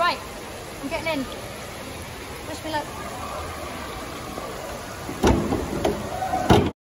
Right, I'm getting in. Wish me luck.